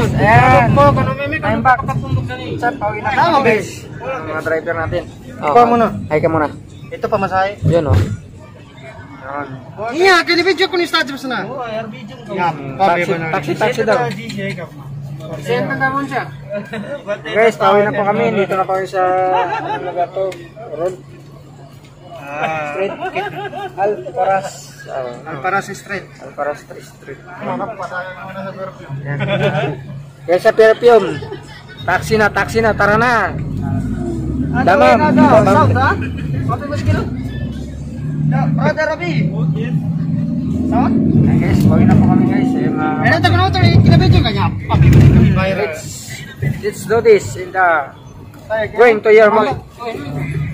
guys? Ayan. Po, kano I'm kano back. papatundog na ni. Pauwi na kami guys. mga driver natin. Ikaw muna. Ka muna. Ito pa masahe. Yun oh. Yan. Iya, kini video ko ni status na. Oh, AR video ko. Taxi, taxi, daw. Senta naman siya. Guys, pauwi na po kami. Dito na kami sa ano to? Road. Street. Alparas. Uh, Para sa street. Alparas Street. Street. Yan. Guys, sa perfume. Taxi na, taxi na. Tara na. Damam. South ha? Kopi mas kilo? Ya, brother Rabi. South? Yan, guys, pauwi na po kami guys. Eh, mga... Ano ta kuno to kina video kanya. Virus. Let's, let's do this in the going to your mall.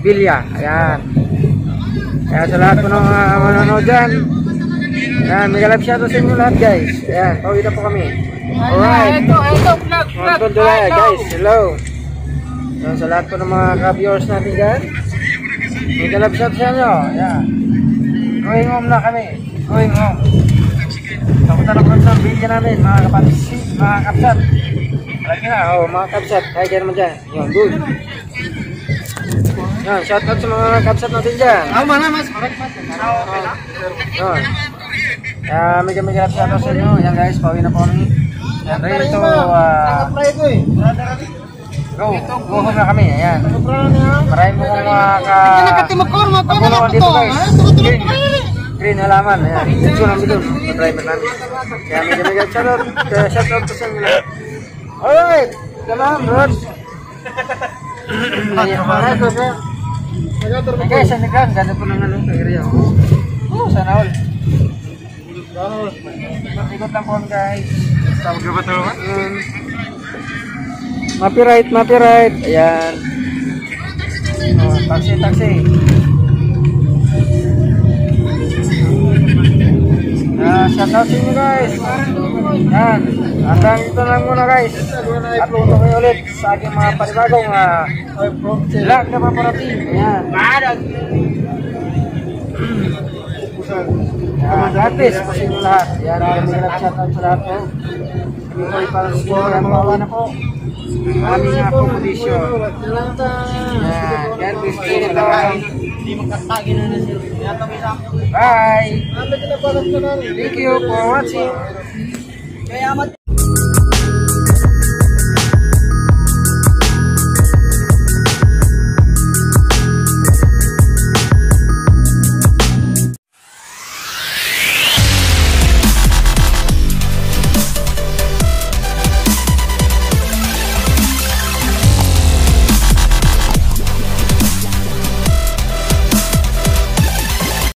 Bilya. Ayan. Kaya sa lahat po ng mga manonood dyan. Ayan, mega live shoutout sa inyo lahat guys. Ayan, pauwi na po kami. Alright. Ito, ito vlog, vlog. Tundulay, guys, hello. Ayan, sa lahat po ng mga ka-viewers natin dyan. Mega live shoutout sa inyo. Ayan. Going home na kami. Going home. Papunta na po sa bilya namin, mga kapatid, mga kapsat. Lagi na, oh, mga kapsat. Kaya dyan naman dyan. Yun, good. Yan, shoutout sa mga kapsat natin dyan. Ah, mana mas? Correct mas. Ano okay na? Yun. Kaya mega mega love shoutout sa inyo. Yan guys, pauwi na po kami. Yan, ready to uh, Apply ko eh. Brother Rabi. go. Go home na kami. Ayan. Sobrang niya. Marami mo kong mga ka... Nakatimakor mo ko na Pagulungan lang dito to. guys. Ha? Tukutuloy Green. ko na Green halaman. Ayan. Dito namin doon. Ang driver namin. Kaya mega mega shoutout. Kaya shoutout po sa inyo lahat. Alright. Salam, Rod. Alright, okay. Hey guys, nagkan, ganda po ng ano, area. Oh, sana all. Ikot lang po kami guys. Tawag ka ba ito? Yun. Mapi right, mapi right. Ayan. Oh, taxi, taxi. Ah, shout out guys. Yan. Hanggang ito lang muna guys. At pumunta kayo ulit sa aking mga panibagong uh, vlog na paparating. Ayan. Yan. God bless po sa lahat. Yan. Kami nag-shout out sa lahat po. Kami po ay parang yan mawa na po. Yan. Bless po. Hindi magkatagi na na sila. Bye. Na Thank you for watching. Kaya